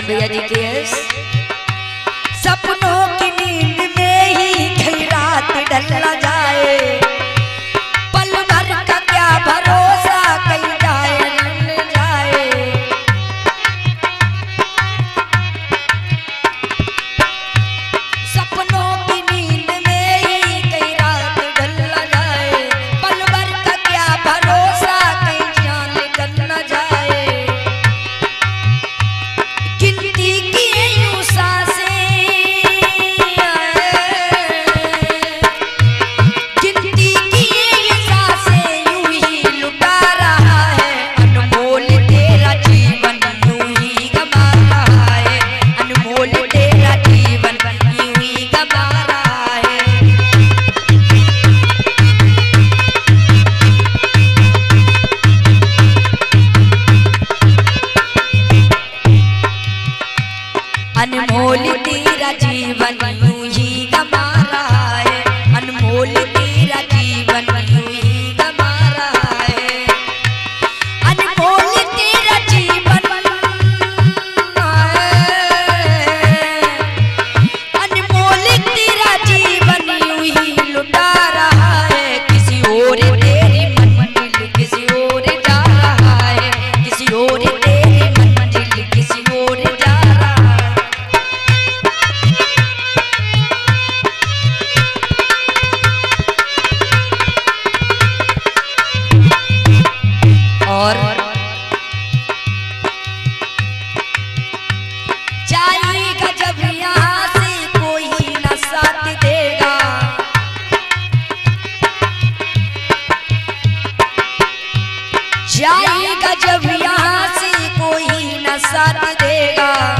राम भैया जी के सपनों की नींद में ही रात डलना जाए। अनमोल तेरा जीवन। जाएगा जब यहाँ से कोई न साथ देगा।